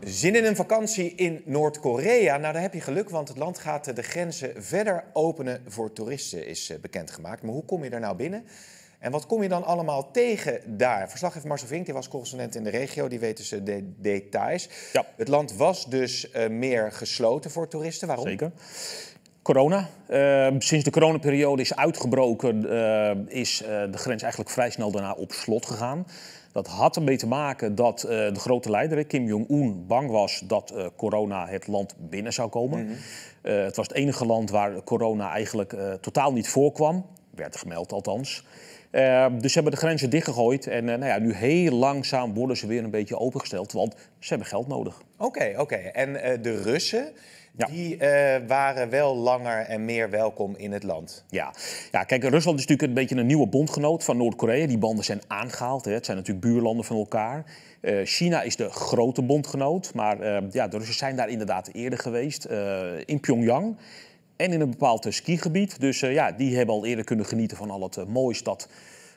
Zin in een vakantie in Noord-Korea? Nou, daar heb je geluk, want het land gaat de grenzen verder openen voor toeristen, is eh, bekendgemaakt. Maar hoe kom je er nou binnen? En wat kom je dan allemaal tegen daar? Verslaggever Marcel Vink, die was correspondent in de regio, die weet dus de details. Ja. Het land was dus eh, meer gesloten voor toeristen. Waarom? Zeker. Corona. Uh, sinds de coronaperiode is uitgebroken, uh, is uh, de grens eigenlijk vrij snel daarna op slot gegaan. Dat had ermee te maken dat de grote leider, Kim Jong-un, bang was dat corona het land binnen zou komen. Mm -hmm. het was het enige land waar corona eigenlijk totaal niet voorkwam. Werd gemeld althans. Dus ze hebben de grenzen dichtgegooid. En nou ja, nu heel langzaam worden ze weer een beetje opengesteld. Want ze hebben geld nodig. Oké, okay, oké. Okay. En de Russen, ja. Die uh, waren wel langer en meer welkom in het land. Ja. ja, kijk, Rusland is natuurlijk een beetje een nieuwe bondgenoot van Noord-Korea. Die banden zijn aangehaald. Hè. Het zijn natuurlijk buurlanden van elkaar. Uh, China is de grote bondgenoot. Maar uh, ja, de Russen zijn daar inderdaad eerder geweest. in Pyongyang. En in een bepaald skigebied. Dus ja, die hebben al eerder kunnen genieten van al het moois dat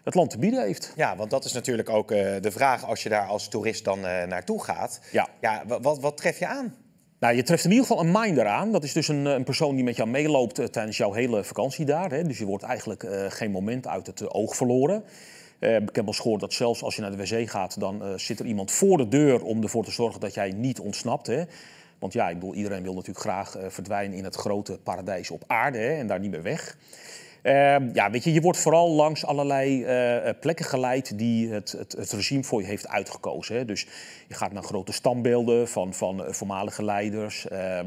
het land te bieden heeft. Ja, want dat is natuurlijk ook de vraag als je daar als toerist dan naartoe gaat. Ja. ja wat, wat tref je aan? Nou, je treft in ieder geval een minder aan. Dat is dus een, een persoon die met jou meeloopt uh, tijdens jouw hele vakantie daar. Hè. Dus je wordt eigenlijk uh, geen moment uit het uh, oog verloren. ik heb wel eens gehoord dat zelfs als je naar de wc gaat, dan zit er iemand voor de deur om ervoor te zorgen dat jij niet ontsnapt. Hè. Want ja, ik bedoel, iedereen wil natuurlijk graag verdwijnen in het grote paradijs op aarde hè, en daar niet meer weg. Uh, ja, weet je, je wordt vooral langs allerlei uh, plekken geleid die het, het, het, regime voor je heeft uitgekozen. Hè. Dus je gaat naar grote standbeelden van, van voormalige leiders, uh,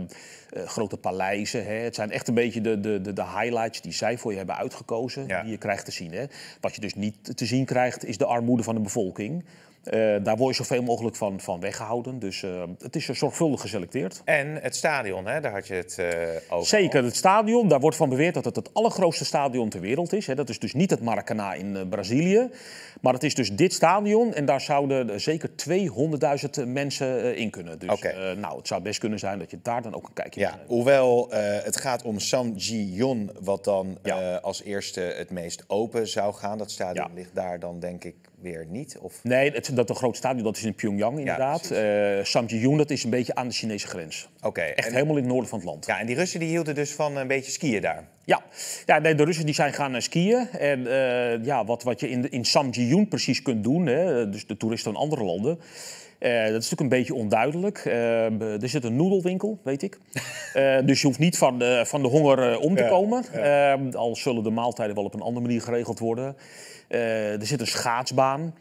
grote paleizen. Hè. Het zijn echt een beetje de, de, de, highlights die zij voor je hebben uitgekozen, ja. die je krijgt te zien. Hè. Wat je dus niet te zien krijgt, is de armoede van de bevolking. Uh, daar word je zoveel mogelijk van, van weggehouden. Dus uh, het is zorgvuldig geselecteerd. En het stadion, hè? daar had je het uh, over. Zeker, het stadion. Daar wordt van beweerd dat het het allergrootste stadion ter wereld is. Hè. Dat is dus niet het Maracanã in Brazilië. Maar het is dus dit stadion. En daar zouden zeker 200.000 mensen in kunnen. Dus okay. nou, het zou best kunnen zijn dat je daar dan ook een kijkje ja, hebt. Hoewel het gaat om Samjiyon, wat dan ja. als eerste het meest open zou gaan. Dat stadion ja. ligt daar dan denk ik weer niet? Of? Nee, het, dat een groot stadion dat is in Pyongyang inderdaad. Ja, uh, Samjiyon, dat is een beetje aan de Chinese grens. Oké. Okay, Echt en, helemaal in het noorden van het land. Ja, en die Russen die hielden dus van een beetje skiën daar? Ja, ja nee, de Russen die zijn gaan uh, skiën. En uh, ja, wat, wat je in, in Samjiyon precies kunt doen, hè, dus de toeristen van andere landen... Uh, dat is natuurlijk een beetje onduidelijk. Uh, er zit een noedelwinkel, weet ik. Uh, dus je hoeft niet van de, van de honger om te ja, komen. Ja. al zullen de maaltijden wel op een andere manier geregeld worden. Er zit een schaatsbaan.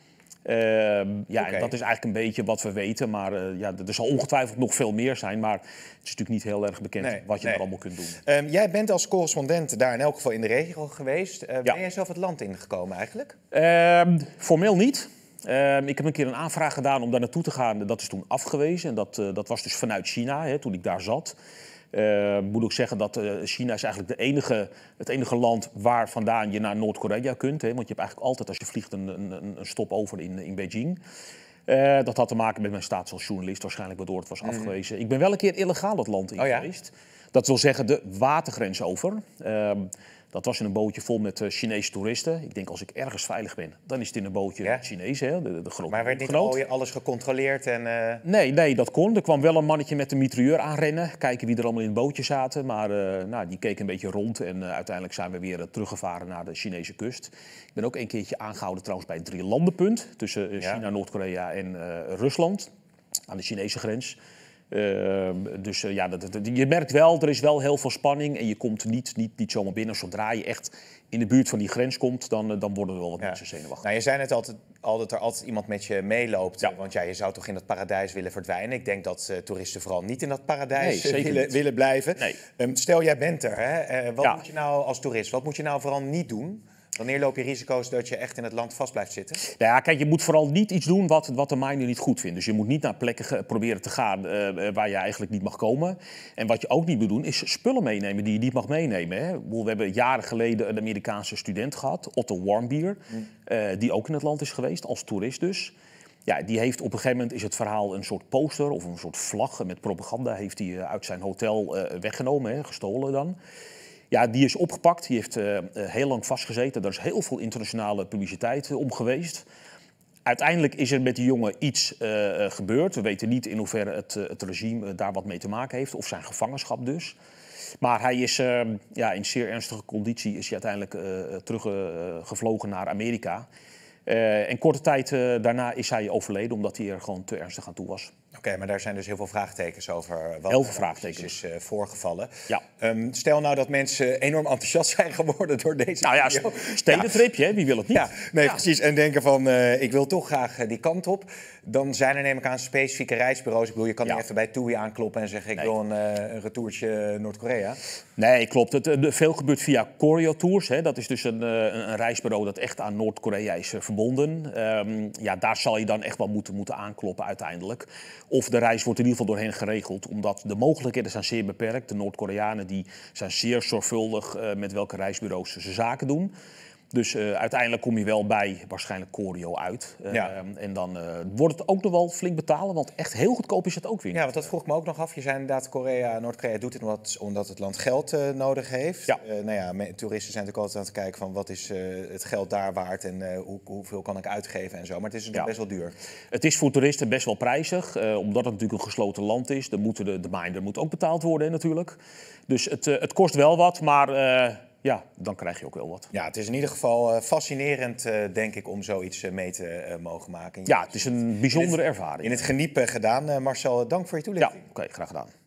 ja, okay. dat is eigenlijk een beetje wat we weten. Maar ja, er zal ongetwijfeld nog veel meer zijn. Maar het is natuurlijk niet heel erg bekend nee, wat je nee. er allemaal kunt doen. Um, jij bent als correspondent daar in elk geval in de regio geweest. ben jij zelf het land ingekomen eigenlijk? Ehm, formeel niet. Ik heb een keer een aanvraag gedaan om daar naartoe te gaan. Dat is toen afgewezen. En dat, dat was dus vanuit China, hè, toen ik daar zat. Uh, moet ook zeggen dat China is eigenlijk de enige, het enige land waar vandaan je naar Noord-Korea kunt. Hè, want je hebt eigenlijk altijd als je vliegt een, een, een stop over in, in Beijing. dat had te maken met mijn status als journalist waarschijnlijk, waardoor het was afgewezen. Mm. Ik ben wel een keer illegaal het land in oh, ja? Dat wil zeggen de watergrens over. Ehm, dat was in een bootje vol met uh, Chinese toeristen. Ik denk, als ik ergens veilig ben, dan is het in een bootje ja? Chinees, hè, de, de grote Maar werd niet al alles gecontroleerd? En, uh... Nee, nee, dat kon. Er kwam wel een mannetje met een mitrailleur aanrennen. Kijken wie er allemaal in het bootje zaten. Maar uh, nou, die keek een beetje rond. En uiteindelijk zijn we weer teruggevaren naar de Chinese kust. Ik ben ook een keertje aangehouden trouwens bij het drie landenpunt. Tussen China, ja? Noord-Korea en Rusland. Aan de Chinese grens. Uh, dus uh, ja, dat, dat, je merkt wel, er is wel heel veel spanning en je komt niet, niet, niet zomaar binnen. Zodra je echt in de buurt van die grens komt, dan, uh, dan worden er wel wat ja. mensen zenuwachtig. Nou, je zei net altijd al dat er altijd iemand met je meeloopt. Ja. Want ja, je zou toch in dat paradijs willen verdwijnen. Ik denk dat toeristen vooral niet in dat paradijs nee, willen, willen, blijven. Nee. Um, stel, jij bent er. Hè? wat ja. moet je nou als toerist, wat moet je nou vooral niet doen? Wanneer loop je risico's dat je echt in het land vast blijft zitten? Nou ja, kijk, je moet vooral niet iets doen wat, wat de miner niet goed vindt. Dus je moet niet naar plekken proberen te gaan uh, waar je eigenlijk niet mag komen. En wat je ook niet moet doen, is spullen meenemen die je niet mag meenemen. Hè. We hebben jaren geleden een Amerikaanse student gehad, Otto Warmbier, mm. uh, die ook in het land is geweest, als toerist dus. Ja, die heeft op een gegeven moment is het verhaal een soort poster of een soort vlag met propaganda heeft hij uit zijn hotel uh, weggenomen, hè, gestolen dan. Ja, die is opgepakt. Die heeft uh, heel lang vastgezeten. Daar is heel veel internationale publiciteit om geweest. Uiteindelijk is er met die jongen iets gebeurd. We weten niet in hoeverre het, het regime daar wat mee te maken heeft, of zijn gevangenschap dus. Maar hij is uh, ja, in zeer ernstige conditie is hij uiteindelijk teruggevlogen naar Amerika. Uh, en korte tijd daarna is hij overleden omdat hij er gewoon te ernstig aan toe was. Oké, maar daar zijn dus heel veel vraagtekens over wat heel veel vraagtekens. is uh, voorgevallen. Ja. Um, stel nou dat mensen enorm enthousiast zijn geworden door deze Nou ja, stedentripje, ja. wie wil het niet? Ja, nee, ja. precies. En denken van, ik wil toch graag die kant op. Dan zijn er neem ik aan specifieke reisbureaus. Ik bedoel, je kan niet even bij TUI aankloppen en zeggen... ik nee. wil een, een retourtje Noord-Korea. Nee, klopt. Het, veel gebeurt via Choreo Tours. Hè. Dat is dus een, een reisbureau dat echt aan Noord-Korea is Um, ja, daar zal je dan echt wel moeten, moeten aankloppen uiteindelijk. Of de reis wordt in ieder geval door hen geregeld, omdat de mogelijkheden zijn zeer beperkt. De Noord-Koreanen die zijn zeer zorgvuldig uh, met welke reisbureaus ze zaken doen. Dus uh, uiteindelijk kom je wel bij waarschijnlijk Corio uit. Uh, ja. En dan uh, wordt het ook nog wel flink betalen, want echt heel goedkoop is het ook weer. Ja, want dat vroeg ik me ook nog af. Je zei inderdaad, Korea, Noord-Korea doet het omdat, omdat het land geld nodig heeft. Ja. nou ja, toeristen zijn natuurlijk altijd aan het kijken van wat is het geld daar waard en hoe, hoeveel kan ik uitgeven en zo. Maar het is natuurlijk ja. best wel duur. Het is voor toeristen best wel prijzig, omdat het natuurlijk een gesloten land is. Dan moeten de, de minder moet ook betaald worden natuurlijk. Dus het, het kost wel wat, maar ja, dan krijg je ook wel wat. Ja, het is in ieder geval uh, fascinerend, uh, denk ik, om zoiets uh, mee te mogen maken. Ja, het is een bijzondere in ervaring. In het geniep gedaan. Marcel, dank voor je toelichting. Ja, oké, okay, graag gedaan.